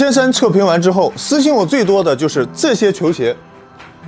仙三测评完之后，私信我最多的就是这些球鞋，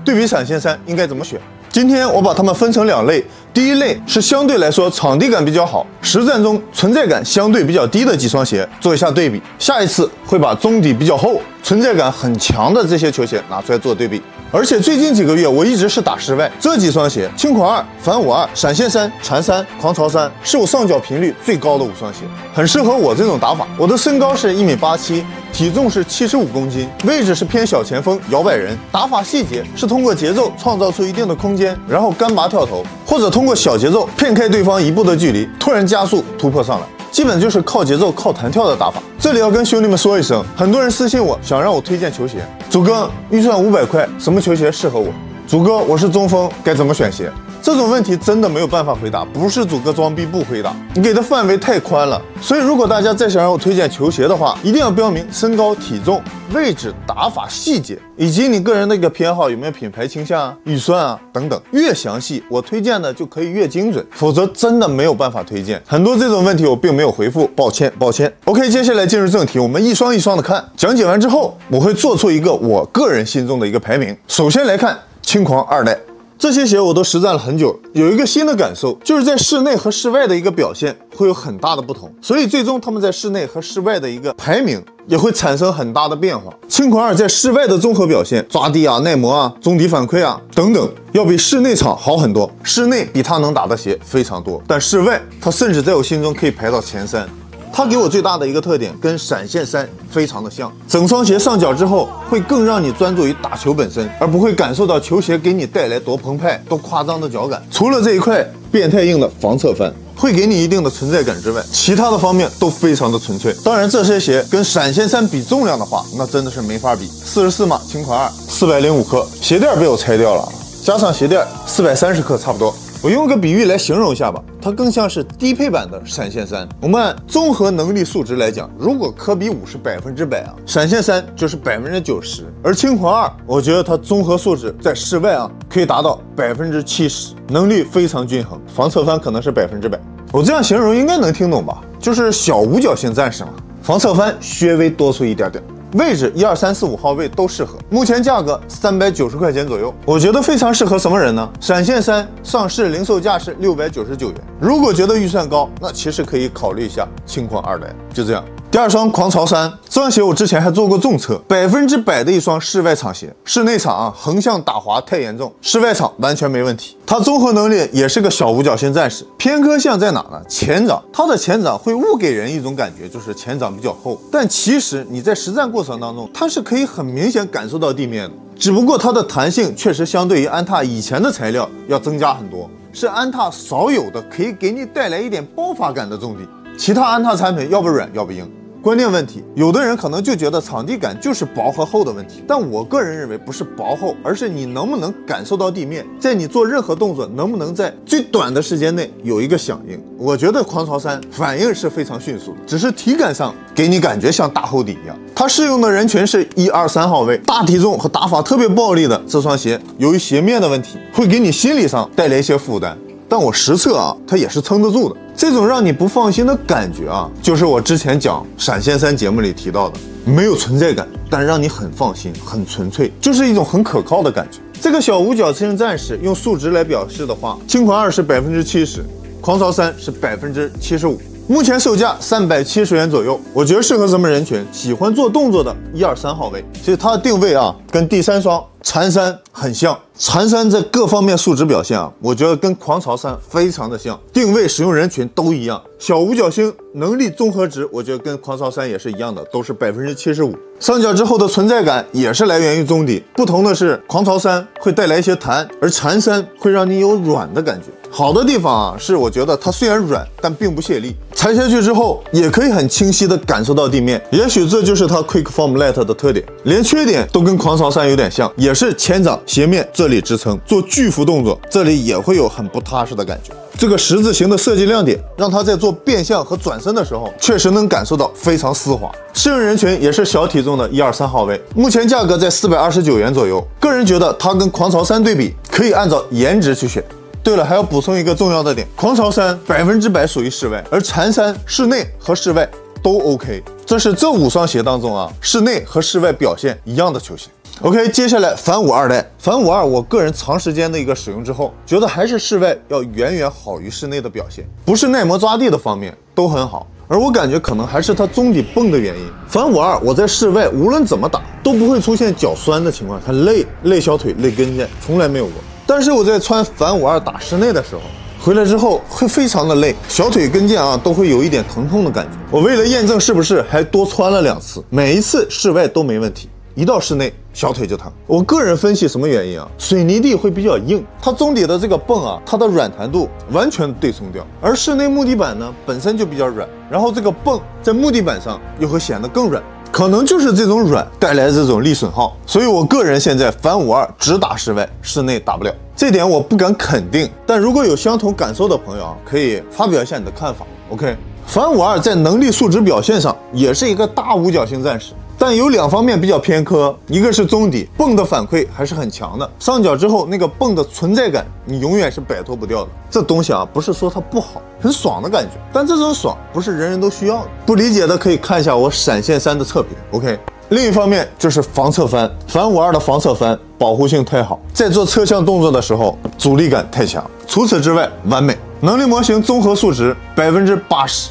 对比闪现三应该怎么选？今天我把它们分成两类，第一类是相对来说场地感比较好，实战中存在感相对比较低的几双鞋做一下对比。下一次会把中底比较厚、存在感很强的这些球鞋拿出来做对比。而且最近几个月我一直是打室外，这几双鞋，轻狂二、反五二、闪现三、禅三、狂潮三，是我上脚频率最高的五双鞋，很适合我这种打法。我的身高是一米八七。体重是七十五公斤，位置是偏小前锋，摇摆人。打法细节是通过节奏创造出一定的空间，然后干拔跳投，或者通过小节奏骗开对方一步的距离，突然加速突破上来。基本就是靠节奏、靠弹跳的打法。这里要跟兄弟们说一声，很多人私信我想让我推荐球鞋，祖哥预算五百块，什么球鞋适合我？祖哥，我是中锋，该怎么选鞋？这种问题真的没有办法回答，不是祖哥装逼不回答，你给的范围太宽了。所以如果大家再想让我推荐球鞋的话，一定要标明身高、体重、位置、打法细节，以及你个人的一个偏好，有没有品牌倾向啊、预算啊等等。越详细，我推荐的就可以越精准，否则真的没有办法推荐。很多这种问题我并没有回复，抱歉抱歉。OK，接下来进入正题，我们一双一双的看。讲解完之后，我会做出一个我个人心中的一个排名。首先来看轻狂二代。这些鞋我都实战了很久，有一个新的感受，就是在室内和室外的一个表现会有很大的不同，所以最终他们在室内和室外的一个排名也会产生很大的变化。轻狂二在室外的综合表现，抓地啊、耐磨啊、中底反馈啊等等，要比室内场好很多。室内比它能打的鞋非常多，但室外它甚至在我心中可以排到前三。它给我最大的一个特点，跟闪现三非常的像。整双鞋上脚之后，会更让你专注于打球本身，而不会感受到球鞋给你带来多澎湃、多夸张的脚感。除了这一块变态硬的防侧翻会给你一定的存在感之外，其他的方面都非常的纯粹。当然，这些鞋跟闪现三比重量的话，那真的是没法比。四十四码轻款二，四百零五克，鞋垫被我拆掉了，加上鞋垫四百三十克差不多。我用个比喻来形容一下吧，它更像是低配版的闪现三。我们按综合能力数值来讲，如果科比五是百分之百啊，闪现三就是百分之九十。而轻狂二，我觉得它综合素质在室外啊可以达到百分之七十，能力非常均衡，防侧翻可能是百分之百。我这样形容应该能听懂吧？就是小五角星战士嘛，防侧翻稍微多出一点点。位置一二三四五号位都适合，目前价格三百九十块钱左右，我觉得非常适合什么人呢？闪现三上市零售价是六百九十九元，如果觉得预算高，那其实可以考虑一下轻狂二代，就这样。第二双狂潮三，这双鞋我之前还做过重测，百分之百的一双室外场鞋。室内场啊，横向打滑太严重，室外场完全没问题。它综合能力也是个小五角星战士。偏科项在哪呢？前掌，它的前掌会误给人一种感觉，就是前掌比较厚。但其实你在实战过程当中，它是可以很明显感受到地面的。只不过它的弹性确实相对于安踏以前的材料要增加很多，是安踏少有的可以给你带来一点爆发感的重底。其他安踏产品要不软，要不硬。关键问题，有的人可能就觉得场地感就是薄和厚的问题，但我个人认为不是薄厚，而是你能不能感受到地面，在你做任何动作能不能在最短的时间内有一个响应。我觉得狂潮三反应是非常迅速的，只是体感上给你感觉像大厚底一样。它适用的人群是一二三号位，大体重和打法特别暴力的这双鞋，由于鞋面的问题，会给你心理上带来一些负担。但我实测啊，它也是撑得住的。这种让你不放心的感觉啊，就是我之前讲闪现三节目里提到的，没有存在感，但让你很放心、很纯粹，就是一种很可靠的感觉。这个小五角星战士用数值来表示的话，轻狂二是百分之七十，狂潮三是百分之七十五。目前售价三百七十元左右，我觉得适合什么人群？喜欢做动作的一二三号位。其实它的定位啊，跟第三双禅三很像。禅三在各方面素质表现啊，我觉得跟狂潮三非常的像。定位、使用人群都一样。小五角星能力综合值，我觉得跟狂潮三也是一样的，都是百分之七十五。上脚之后的存在感也是来源于中底，不同的是，狂潮三会带来一些弹，而禅三会让你有软的感觉。好的地方啊，是我觉得它虽然软，但并不泄力，踩下去之后也可以很清晰的感受到地面。也许这就是它 Quick Form Light 的特点，连缺点都跟狂潮三有点像，也是前掌鞋面这里支撑，做巨幅动作，这里也会有很不踏实的感觉。这个十字形的设计亮点，让它在做变向和转身的时候，确实能感受到非常丝滑。适应人群也是小体重的一二三号位，目前价格在四百二十九元左右。个人觉得它跟狂潮三对比，可以按照颜值去选。对了，还要补充一个重要的点：狂潮三百分之百属于室外，而禅三室内和室外都 OK。这是这五双鞋当中啊，室内和室外表现一样的球鞋。OK，接下来反五二代，反五二，我个人长时间的一个使用之后，觉得还是室外要远远好于室内的表现，不是耐磨抓地的方面都很好，而我感觉可能还是它中底泵的原因。反五二，我在室外无论怎么打都不会出现脚酸的情况，它累累小腿累跟腱从来没有过。但是我在穿反五二打室内的时候，回来之后会非常的累，小腿跟腱啊都会有一点疼痛的感觉。我为了验证是不是，还多穿了两次，每一次室外都没问题。一到室内，小腿就疼。我个人分析什么原因啊？水泥地会比较硬，它中底的这个泵啊，它的软弹度完全对冲掉。而室内木地板呢，本身就比较软，然后这个泵在木地板上又会显得更软，可能就是这种软带来这种力损耗。所以我个人现在反五二只打室外，室内打不了。这点我不敢肯定，但如果有相同感受的朋友啊，可以发表一下你的看法。OK，反五二在能力数值表现上也是一个大五角星战士。但有两方面比较偏科，一个是中底泵的反馈还是很强的，上脚之后那个泵的存在感你永远是摆脱不掉的。这东西啊，不是说它不好，很爽的感觉，但这种爽不是人人都需要的。不理解的可以看一下我闪现三的测评。OK，另一方面就是防侧翻，反五二的防侧翻保护性太好，在做侧向动作的时候阻力感太强。除此之外，完美能力模型综合素质百分之八十。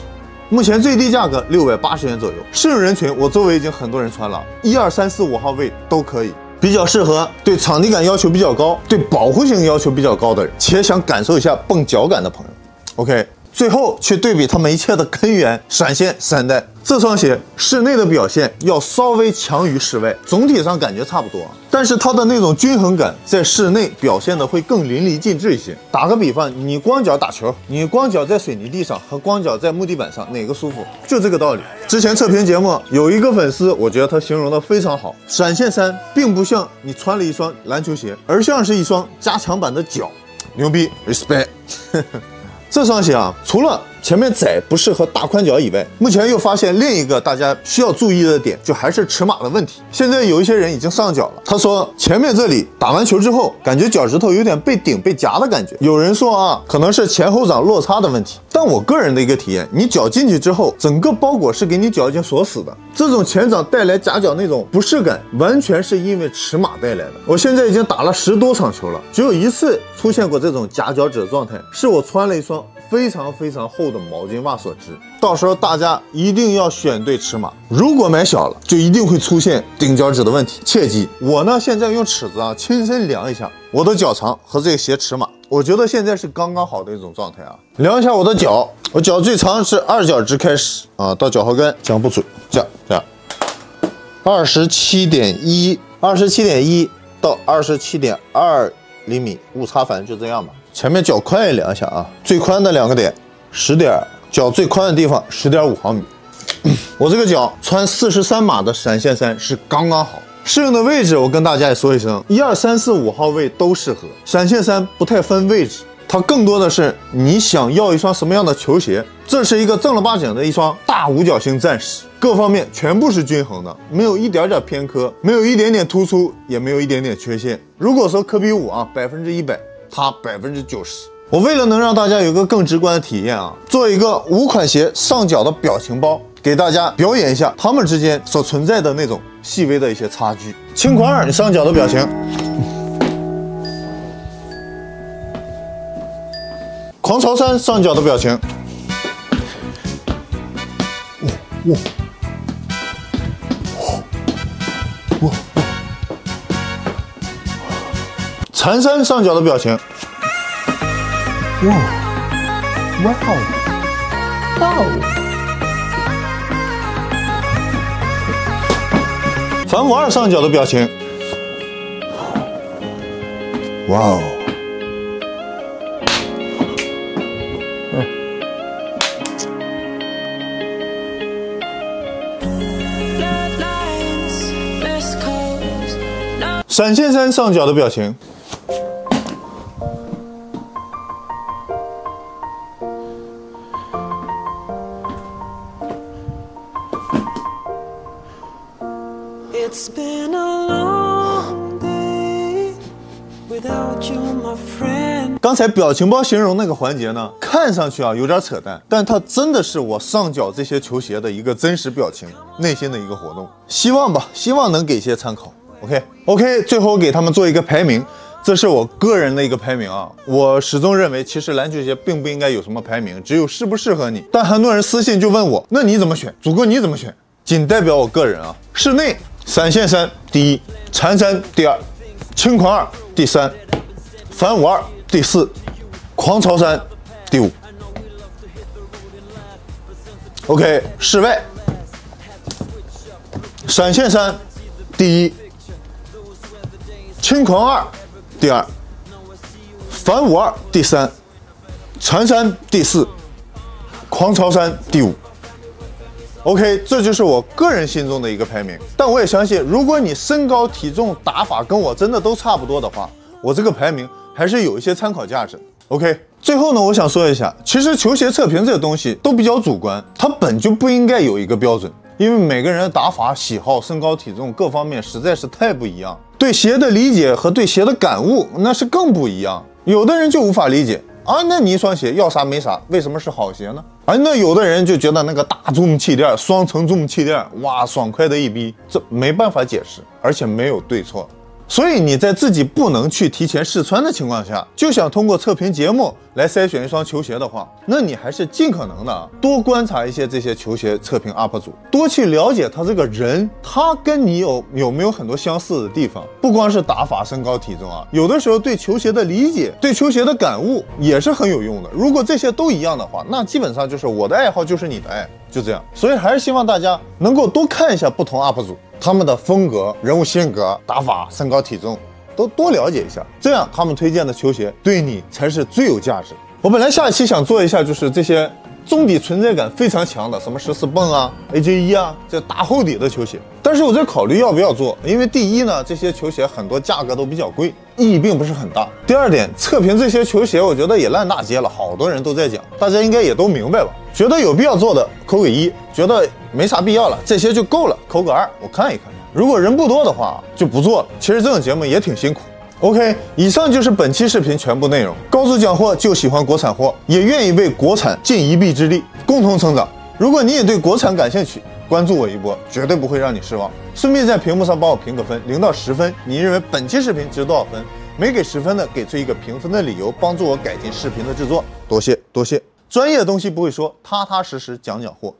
目前最低价格六百八十元左右，适用人群我周围已经很多人穿了，一二三四五号位都可以，比较适合对场地感要求比较高、对保护性要求比较高的人，且想感受一下蹦脚感的朋友。OK。最后去对比它们一切的根源，闪现三代这双鞋室内的表现要稍微强于室外，总体上感觉差不多，但是它的那种均衡感在室内表现的会更淋漓尽致一些。打个比方，你光脚打球，你光脚在水泥地上和光脚在木地板上哪个舒服？就这个道理。之前测评节目有一个粉丝，我觉得他形容的非常好，闪现三并不像你穿了一双篮球鞋，而像是一双加强版的脚，牛逼，respect。这双鞋啊，除了前面窄不适合大宽脚以外，目前又发现另一个大家需要注意的点，就还是尺码的问题。现在有一些人已经上脚了，他说前面这里打完球之后，感觉脚趾头有点被顶、被夹的感觉。有人说啊，可能是前后掌落差的问题。但我个人的一个体验，你脚进去之后，整个包裹是给你脚已经锁死的。这种前掌带来夹脚那种不适感，完全是因为尺码带来的。我现在已经打了十多场球了，只有一次出现过这种夹脚趾的状态，是我穿了一双非常非常厚的毛巾袜所致。到时候大家一定要选对尺码，如果买小了，就一定会出现顶脚趾的问题。切记，我呢现在用尺子啊亲身量一下我的脚长和这个鞋尺码。我觉得现在是刚刚好的一种状态啊！量一下我的脚，我脚最长是二脚趾开始啊，到脚后跟讲不准，这样这样，二十七点一，二十七点一到二十七点二厘米，误差反正就这样吧。前面脚宽也量一下啊，最宽的两个点，十点，脚最宽的地方十点五毫米。我这个脚穿四十三码的闪现三是刚刚好。适用的位置，我跟大家也说一声，一二三四五号位都适合。闪现三不太分位置，它更多的是你想要一双什么样的球鞋。这是一个正儿八经的一双大五角星战士，各方面全部是均衡的，没有一点点偏科，没有一点点突出，也没有一点点缺陷。如果说科比五啊，百分之一百，它百分之九十。我为了能让大家有个更直观的体验啊，做一个五款鞋上脚的表情包。给大家表演一下它们之间所存在的那种细微的一些差距。轻狂二，你上脚的表情；狂潮三上脚的表情；哇哇哇残山上脚的表情；哇哇哦哇哦！反五二上脚的表情，哇哦！闪现三上脚的表情。刚才表情包形容那个环节呢，看上去啊有点扯淡，但它真的是我上脚这些球鞋的一个真实表情，内心的一个活动。希望吧，希望能给些参考。OK OK，最后给他们做一个排名，这是我个人的一个排名啊。我始终认为，其实篮球鞋并不应该有什么排名，只有适不适合你。但很多人私信就问我，那你怎么选？祖哥你怎么选？仅代表我个人啊。室内闪现三第一，缠山第二，轻狂二第三，反五二第四，狂潮三第五。OK，室外闪现三第一，轻狂二第二，反五二第三，缠山第四，狂潮三第五。OK，这就是我个人心中的一个排名。但我也相信，如果你身高、体重、打法跟我真的都差不多的话，我这个排名还是有一些参考价值的。OK，最后呢，我想说一下，其实球鞋测评这个东西都比较主观，它本就不应该有一个标准，因为每个人的打法、喜好、身高、体重各方面实在是太不一样，对鞋的理解和对鞋的感悟那是更不一样。有的人就无法理解。啊，那你一双鞋要啥没啥，为什么是好鞋呢？啊，那有的人就觉得那个大重气垫、双层重气垫，哇，爽快的一逼，这没办法解释，而且没有对错。所以你在自己不能去提前试穿的情况下，就想通过测评节目来筛选一双球鞋的话，那你还是尽可能的多观察一些这些球鞋测评 UP 主，多去了解他这个人，他跟你有有没有很多相似的地方？不光是打法、身高、体重啊，有的时候对球鞋的理解、对球鞋的感悟也是很有用的。如果这些都一样的话，那基本上就是我的爱好就是你的爱，就这样。所以还是希望大家能够多看一下不同 UP 主。他们的风格、人物性格、打法、身高体重，都多了解一下，这样他们推荐的球鞋对你才是最有价值。我本来下一期想做一下，就是这些中底存在感非常强的，什么十四泵啊、AJ 一啊，这大厚底的球鞋。但是我在考虑要不要做，因为第一呢，这些球鞋很多价格都比较贵，意义并不是很大。第二点，测评这些球鞋，我觉得也烂大街了，好多人都在讲，大家应该也都明白了。觉得有必要做的扣个一，觉得没啥必要了，这些就够了，扣个二，我看一看。如果人不多的话，就不做了。其实这种节目也挺辛苦。OK，以上就是本期视频全部内容。高质讲货就喜欢国产货，也愿意为国产尽一臂之力，共同成长。如果你也对国产感兴趣，关注我一波，绝对不会让你失望。顺便在屏幕上帮我评个分，零到十分，你认为本期视频值多少分？没给十分的，给出一个评分的理由，帮助我改进视频的制作。多谢多谢。专业的东西不会说，踏踏实实讲讲货。